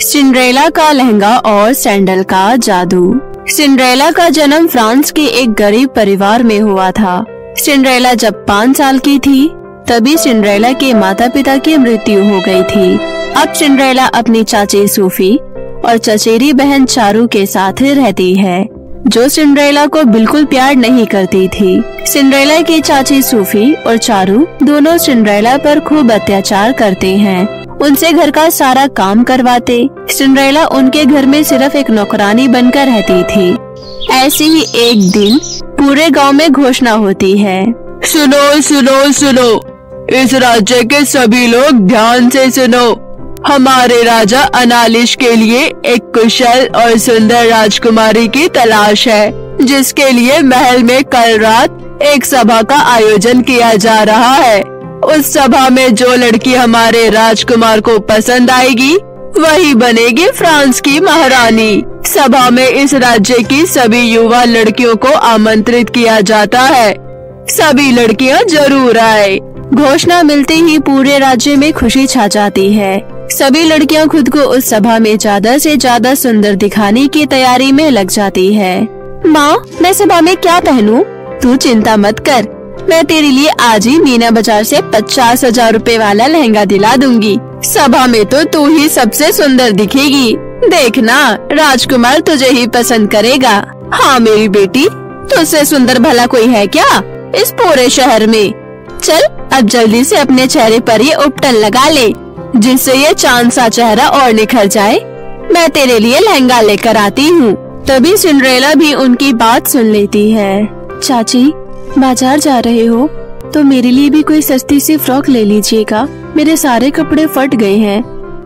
Cinderella का लहंगा और sandal का जादू। सिंड्रेला का जन्म फ्रांस के एक गरीब परिवार में हुआ था। सिंड्रेला जब पाँच साल की थी, तभी सिंड्रेला के माता पिता की मृत्यु हो गई थी। अब सिंड्रेला अपनी चाची सूफी और चचेरी बहन चारू के साथ रहती है। जो सिंड्रेला को बिल्कुल प्यार नहीं करती थी। सिंड्रेला की चाची सूफी और चारू दोनों सिंड्रेला पर खूब अत्याचार करते हैं। उनसे घर का सारा काम करवाते। सिंड्रेला उनके घर में सिर्फ़ एक नौकरानी बनकर रहती थी। ऐसे ही एक दिन पूरे गाँव में घोषणा होती है। सुनो सुनो सुनो। इस राज्य के सभी लोग ध्यान से सुनो। हमारे राजा अनालिश के लिए एक कुशल और सुंदर राजकुमारी की तलाश है, जिसके लिए महल में कल रात एक सभा का आयोजन किया जा रहा है। उस सभा में जो लड़की हमारे राजकुमार को पसंद आएगी, वही बनेगी फ्रांस की महारानी। सभा में इस राज्य की सभी युवा लड़कियों को आमंत्रित किया जाता है। सभी लड़कियाँ ज़रूर आए। घोषणा मिलते ही पूरे राज्य में खुशी छा जाती है। सभी लड़कियाँ खुद को उस सभा में ज़्यादा से ज़्यादा सुंदर दिखाने की तैयारी में लग जाती है। माँ, मैं सभा में क्या पहनूं? तू चिंता मत कर। मैं तेरे लिए आज ही मीना बाज़ार से पचास हज़ार रूपए वाला लहंगा दिला दूँगी। सभा में तो तू ही सबसे सुंदर दिखेगी। देखना राजकुमार तुझे ही पसंद करेगा। हाँ मेरी बेटी, तुझसे सुंदर भला कोई है क्या? इस पूरे शहर में। चल, अब जल्दी से अपने चेहरे पर ये उपटन लगा ले। जिससे ये चाँद सा चेहरा और निखर जाए, मैं तेरे लिए लहंगा लेकर आती हूँ। तभी सिंड्रेला भी उनकी बात सुन लेती है। चाची, बाज़ार जा रहे हो? तो मेरे लिए भी कोई सस्ती सी फ्रॉक ले लीजिएगा। मेरे सारे कपड़े फट गए हैं।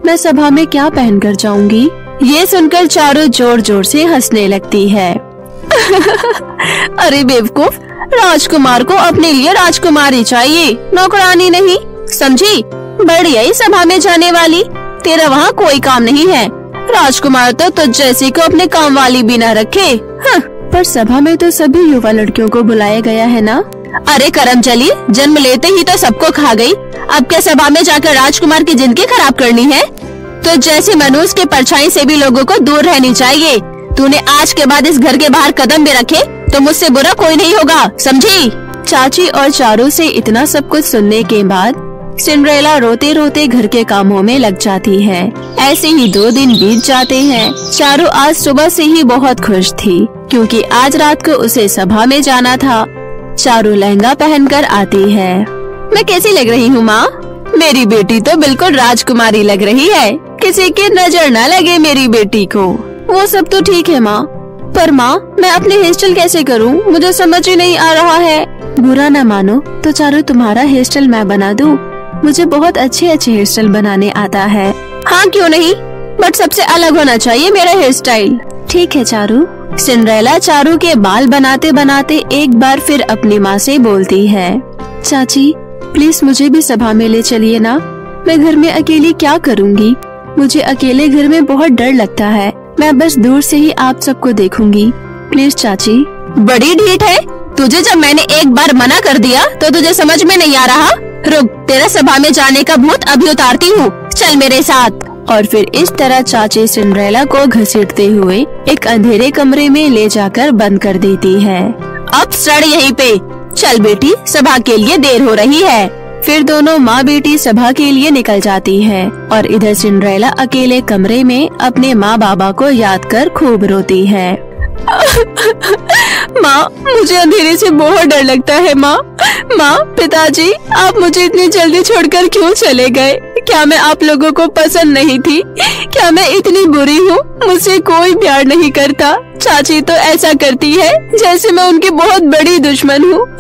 मैं सभा में क्या पहन कर जाऊँगी? ये सुनकर चारों ज़ोर ज़ोर से हंसने लगती है। अरे बेवकूफ़, राजकुमार को अपने लिए राजकुमारी चाहिए। नौकरानी नहीं, समझी? बढ़िया सभा में जाने वाली। तेरा वहाँ कोई काम नहीं है। राजकुमार तो तुझ जैसी को अपने काम वाली भी न रखे। हाँ। पर सभा में तो सभी युवा लड़कियों को बुलाया गया है ना? अरे करम चली जन्म लेते ही तो सबको खा गई। अब क्या सभा में जाकर राजकुमार की ज़िंदगी खराब करनी है? तो जैसे मनुष्य के परछाई से भी लोगों को दूर रहनी चाहिए। तूने आज के बाद इस घर के बाहर कदम भी रखे तो मुझसे बुरा कोई नहीं होगा, समझी? चाची और चारू से इतना सब कुछ सुनने के बाद सिंड्रेला रोते रोते घर के कामों में लग जाती है। ऐसे ही दो दिन बीत जाते हैं। चारू आज सुबह से ही बहुत खुश थी, क्योंकि आज रात को उसे सभा में जाना था। चारू लहंगा पहनकर आती है। मैं कैसी लग रही हूँ माँ? मेरी बेटी तो बिल्कुल राजकुमारी लग रही है। किसी की नज़र न लगे मेरी बेटी को। वो सब तो ठीक है माँ। पर माँ, मैं अपने हेयर स्टाइल कैसे करूँ? मुझे समझ ही नहीं आ रहा है। बुरा न मानो तो चारू तुम्हारा हेयर स्टाइल मैं बना दूँ? मुझे बहुत अच्छे अच्छे हेयर स्टाइल बनाने आता है। हाँ क्यों नहीं? बट सबसे अलग होना चाहिए मेरा हेयर स्टाइल ठीक है चारू। सिंड्रेला चारू के बाल बनाते बनाते एक बार फिर अपनी माँ से बोलती है चाची प्लीज़ मुझे भी सभा में ले चलिए ना। मैं घर में अकेली क्या करूँगी? मुझे अकेले घर में बहुत डर लगता है। मैं बस दूर से ही आप सबको देखूँगी। प्लीज़ चाची। बड़ी ढीठ है। तुझे जब मैंने एक बार मना कर दिया तो तुझे समझ में नहीं आ रहा। रुक, तेरा सभा में जाने का भूत अभी उतारती हूँ। चल मेरे साथ। और फिर इस तरह चाची सिंड्रेला को घसीटते हुए एक अंधेरे कमरे में ले जाकर बंद कर देती है। अब सड़ यहीं पे। चल बेटी, सभा के लिए देर हो रही है। फिर दोनों माँ बेटी सभा के लिए निकल जाती है और इधर सिंड्रेला अकेले कमरे में अपने माँ बाबा को याद कर खूब रोती है। माँ, मुझे अंधेरे से बहुत डर लगता है माँ। माँ, पिताजी, आप मुझे इतनी जल्दी छोड़कर क्यों चले गए? क्या मैं आप लोगों को पसंद नहीं थी? क्या मैं इतनी बुरी हूँ? मुझसे कोई प्यार नहीं करता। चाची तो ऐसा करती है, जैसे मैं उनकी बहुत बड़ी दुश्मन हूँ।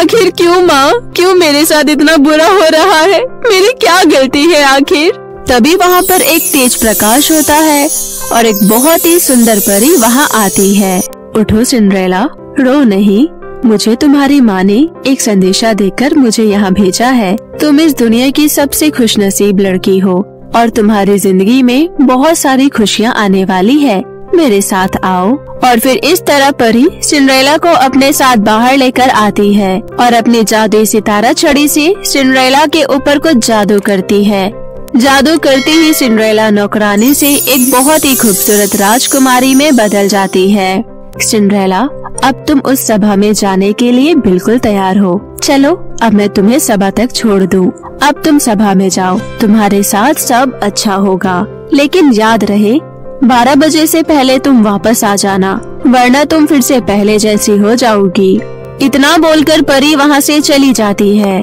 आखिर क्यों माँ? क्यों मेरे साथ इतना बुरा हो रहा है? मेरी क्या गलती है आखिर? तभी वहाँ पर एक तेज प्रकाश होता है और एक बहुत ही सुंदर परी वहाँ आती है। उठो सिंड्रेला, रो नहीं, मुझे तुम्हारी माँ ने एक संदेशा देकर मुझे यहाँ भेजा है। तुम इस दुनिया की सबसे खुश नसीब लड़की हो और तुम्हारी ज़िंदगी में बहुत सारी खुशियाँ आने वाली है। मेरे साथ आओ। और फिर इस तरह परी सिंड्रेला को अपने साथ बाहर लेकर आती है और अपने जादुई सितारा छड़ी से सिंड्रेला के ऊपर कुछ जादू करती है। जादू करते ही सिंड्रेला नौकरानी से एक बहुत ही खूबसूरत राजकुमारी में बदल जाती है। सिंड्रेला, अब तुम उस सभा में जाने के लिए बिल्कुल तैयार हो। चलो, अब मैं तुम्हें सभा तक छोड़ दूँ। अब तुम सभा में जाओ। तुम्हारे साथ सब अच्छा होगा। लेकिन याद रहे, बारह बजे से पहले तुम वापस आ जाना, वरना तुम फिर से पहले जैसी हो जाओगी। इतना बोलकर परी वहाँ से चली जाती है।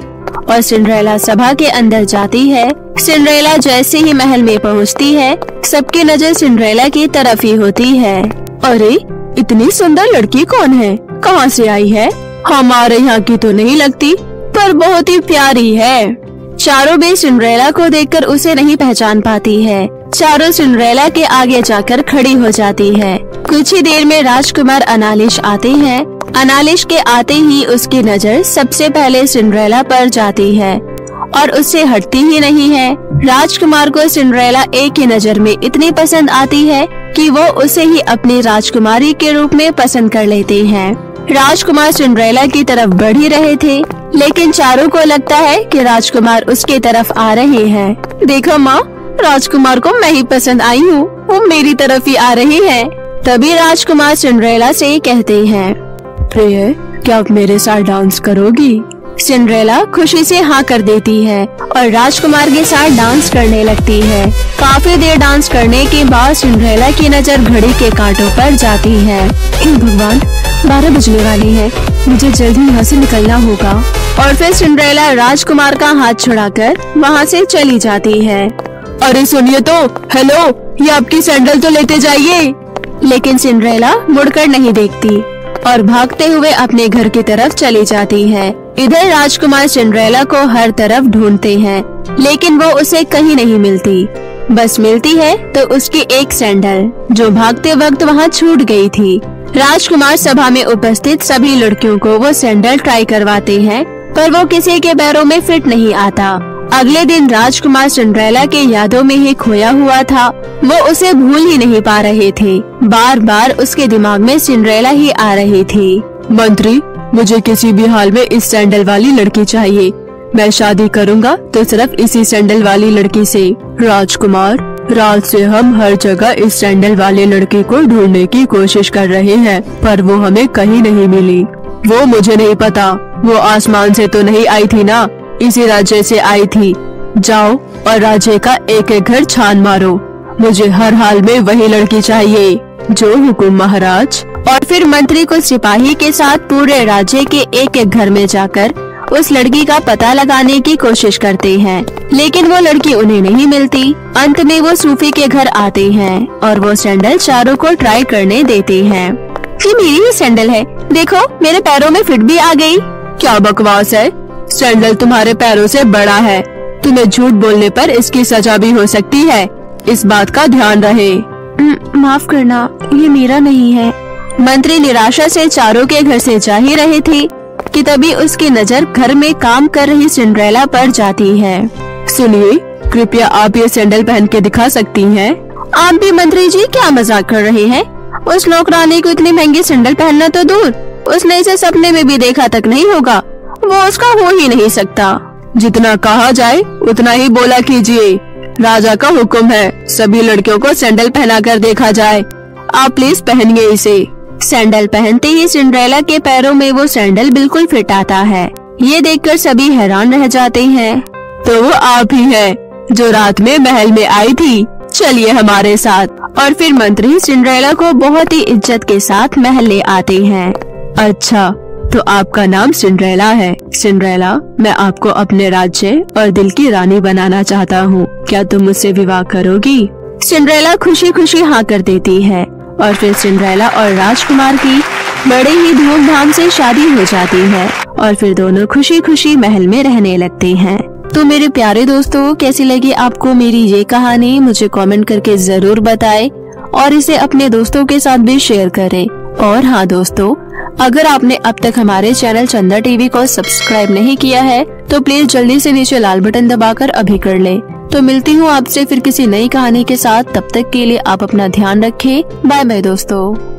और सिंड्रेला सभा के अंदर जाती है। सिंड्रेला जैसे ही महल में पहुँचती है, सबकी नज़र सिंड्रेला की तरफ़ ही होती है। अरे इतनी सुंदर लड़की कौन है? कहाँ से आई है? हमारे यहाँ की तो नहीं लगती, पर बहुत ही प्यारी है। चारों भी सिंड्रेला को देखकर उसे नहीं पहचान पाती है। चारों सिंड्रेला के आगे जाकर खड़ी हो जाती है। कुछ ही देर में राजकुमार अनालिश आते हैं। अनालिश के आते ही उसकी नज़र सबसे पहले सिंड्रेला पर जाती है, और उससे हटती ही नहीं है। राजकुमार को सिंड्रेला एक ही नज़र में इतनी पसंद आती है कि वो उसे ही अपनी राजकुमारी के रूप में पसंद कर लेते हैं। राजकुमार सिंड्रेला की तरफ़ बढ़ ही रहे थे, लेकिन चारों को लगता है कि राजकुमार उसके तरफ़ आ रहे हैं। देखो माँ, राजकुमार को मैं ही पसंद आई हूँ, वो मेरी तरफ़ ही आ रही है। तभी राजकुमार सिंड्रेला से कहते हैं, प्रिय, क्या आप मेरे साथ डांस करोगी? सिंड्रेला खुशी से हाँ कर देती है और राजकुमार के साथ डांस करने लगती है। काफ़ी देर डांस करने के बाद सिंड्रेला की नज़र घड़ी के कांटों पर जाती है। भगवान, बारह बजने वाली है। मुझे जल्दी यहाँ से निकलना होगा। और फिर सिंड्रेला राजकुमार का हाथ छुड़ाकर वहाँ से चली जाती है। अरे सुनिए तो हेलो, ये आपकी सैंडल तो लेते जाइए। लेकिन सिंड्रेला मुड़कर नहीं देखती और भागते हुए अपने घर की तरफ़ चली जाती है। इधर राजकुमार सिंड्रेला को हर तरफ़ ढूंढते हैं, लेकिन वो उसे कहीं नहीं मिलती। बस मिलती है तो उसकी एक सैंडल, जो भागते वक्त वहाँ छूट गई थी। राजकुमार सभा में उपस्थित सभी लड़कियों को वो सैंडल ट्राई करवाते हैं, पर वो किसी के पैरों में फिट नहीं आता। अगले दिन राजकुमार सिंड्रेला के यादों में ही खोया हुआ था। वो उसे भूल ही नहीं पा रहे थे। बार बार उसके दिमाग में सिंड्रेला ही आ रही थी। मंत्री मुझे किसी भी हाल में इस सैंडल वाली लड़की चाहिए। मैं शादी करूँगा तो सिर्फ़ इसी सैंडल वाली लड़की से। राजकुमार, रात से हम हर जगह इस सैंडल वाले लड़की को ढूँढने की कोशिश कर रहे हैं, पर वो हमें कहीं नहीं मिली। वो मुझे नहीं पता। वो आसमान से तो नहीं आई थी ना, इसी राज्य से आई थी। जाओ और राज्य का एक एक घर छान मारो। मुझे हर हाल में वही लड़की चाहिए, जो हुकुम महाराज और फिर मंत्री को सिपाही के साथ पूरे राज्य के एक एक घर में जाकर उस लड़की का पता लगाने की कोशिश करते हैं। लेकिन वो लड़की उन्हें नहीं मिलती। अंत में वो सूफी के घर आते हैं और वो सैंडल चारों को ट्राई करने देते हैं। ये मेरी ही सैंडल है। देखो, मेरे पैरों में फिट भी आ गई। क्या बकवास है? सैंडल तुम्हारे पैरों से बड़ा है। तुम्हें झूठ बोलने पर इसकी सजा भी हो सकती है। इस बात का ध्यान रहे। माफ़ करना, ये मेरा नहीं है। मंत्री निराशा से चारों के घर से जा ही रहे थे कि तभी उसकी नज़र घर में काम कर रही सिंड्रेला पर जाती है। सुनिए, कृपया आप ये सैंडल पहन के दिखा सकती हैं। आप भी मंत्री जी, क्या मज़ाक कर रहे हैं? उस नौकरानी को इतनी महँगी सैंडल पहनना तो दूर, उसने इसे सपने में भी देखा तक नहीं होगा। वो उसका हो ही नहीं सकता। जितना कहा जाए, उतना ही बोला कीजिए। राजा का हुक्म है, सभी लड़कियों को सैंडल पहना कर देखा जाए। आप प्लीज़ पहनिए इसे। सैंडल पहनते ही सिंड्रेला के पैरों में वो सैंडल बिल्कुल फिट आता है। ये देखकर सभी हैरान रह जाते हैं। तो वो आप ही है, जो रात में महल में आई थी। चलिए हमारे साथ। और फिर मंत्री सिंड्रेला को बहुत ही इज़्ज़त के साथ महल ले आते हैं। अच्छा तो आपका नाम सिंड्रेला है। सिंड्रेला, मैं आपको अपने राज्य और दिल की रानी बनाना चाहता हूँ। क्या तुम मुझसे विवाह करोगी? सिंड्रेला खुशी खुशी हाँ कर देती है। और फिर सिंड्रेला और राजकुमार की बड़े ही धूमधाम से शादी हो जाती है और फिर दोनों खुशी खुशी महल में रहने लगते हैं। तो मेरे प्यारे दोस्तों, कैसी लगी आपको मेरी ये कहानी? मुझे कमेंट करके ज़रूर बताएँ और इसे अपने दोस्तों के साथ भी शेयर करें। और हाँ दोस्तों, अगर आपने अब तक हमारे चैनल चंदा टीवी को सब्सक्राइब नहीं किया है तो प्लीज़ जल्दी से नीचे लाल बटन दबाकर अभी कर ले। तो मिलती हूँ आपसे फिर किसी नई कहानी के साथ। तब तक के लिए आप अपना ध्यान रखें। बाय बाय दोस्तों।